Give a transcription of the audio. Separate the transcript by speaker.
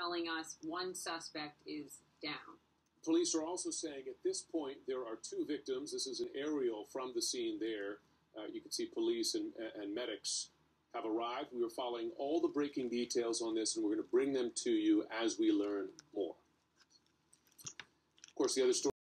Speaker 1: telling us one suspect is down.
Speaker 2: Police are also saying at this point there are two victims. This is an aerial from the scene there. Uh, you can see police and, and medics have arrived. We are following all the breaking details on this, and we're going to bring them to you as we learn more. Of course, the other story.